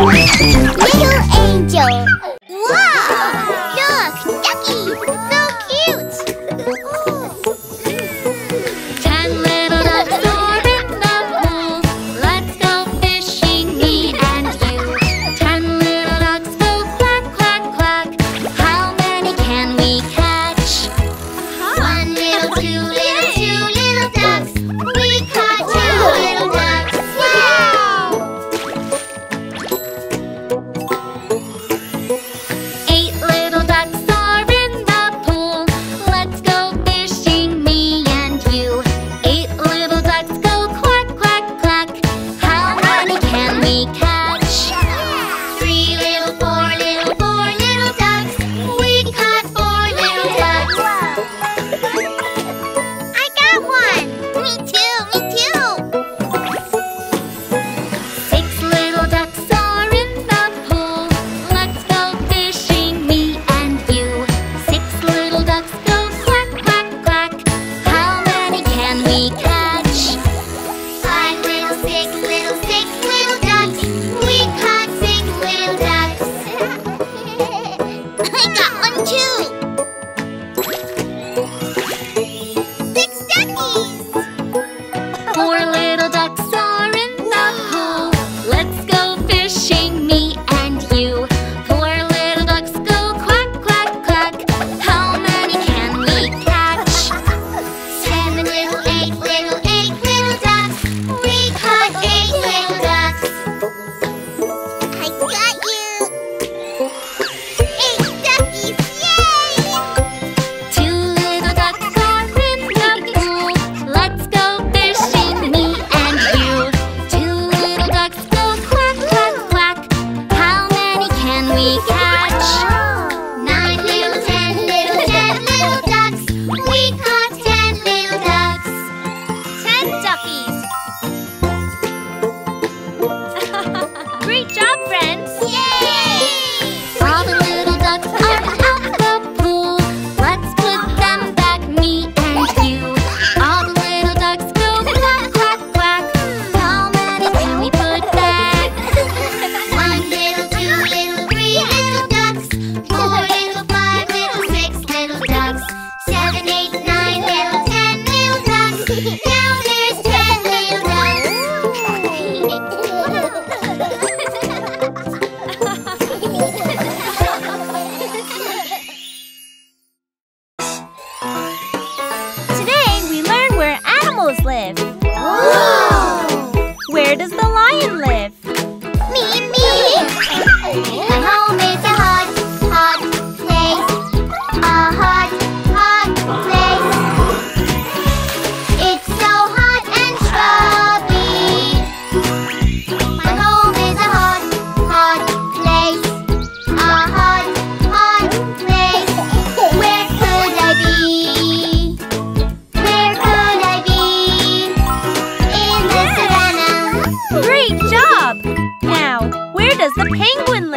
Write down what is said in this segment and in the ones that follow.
Little angel. Amazing!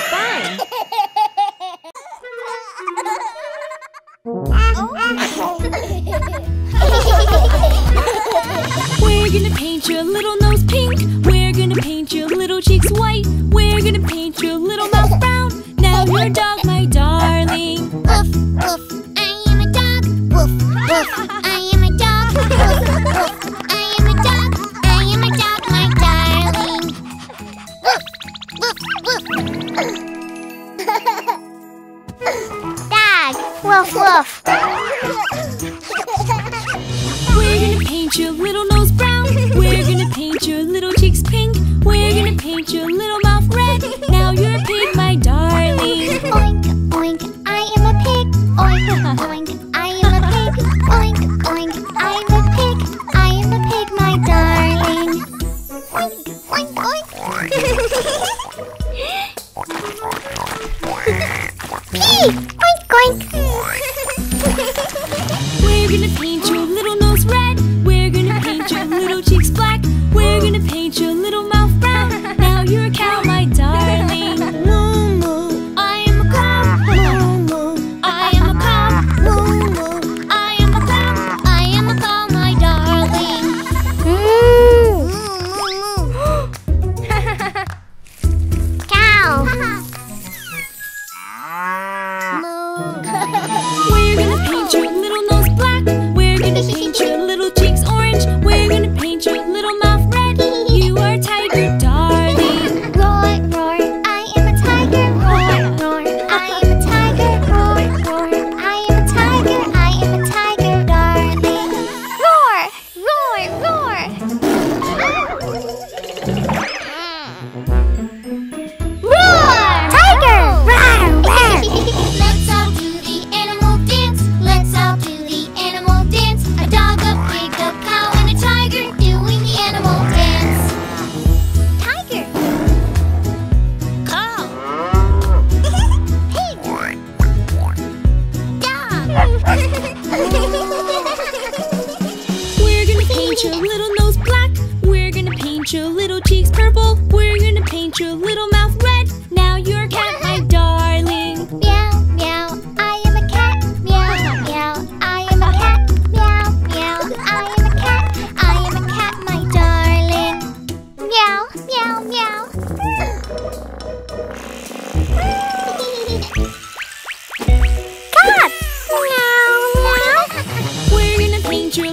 Fine. paint your little nose black. We're gonna paint your little cheeks purple. We're gonna paint your little mouth red. Now you're a cat, my darling. Meow, meow, I am a cat. Meow, meow, I am a cat. Meow, meow, I am a cat. I am a cat, my darling. Meow, meow, meow. Cat! Meow, meow. We're gonna paint your